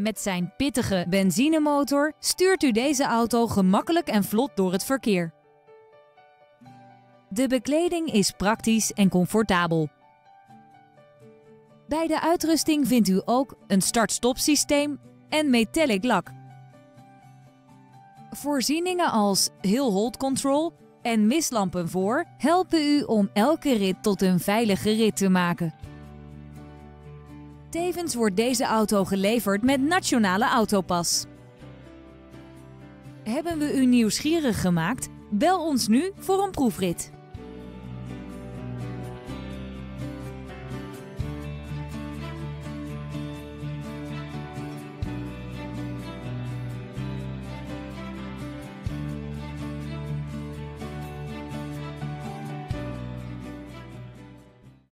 Met zijn pittige benzinemotor stuurt u deze auto gemakkelijk en vlot door het verkeer. De bekleding is praktisch en comfortabel. Bij de uitrusting vindt u ook een start-stop systeem en metallic lak. Voorzieningen als hill hold control en mislampen voor helpen u om elke rit tot een veilige rit te maken. Tevens wordt deze auto geleverd met Nationale Autopas. Hebben we u nieuwsgierig gemaakt? Bel ons nu voor een proefrit.